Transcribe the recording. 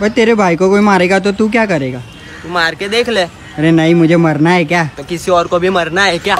भाई तेरे भाई को कोई मारेगा तो तू क्या करेगा? तू मार के देख ले। अरे नहीं मुझे मरना है क्या? तो किसी और को भी मरना है क्या?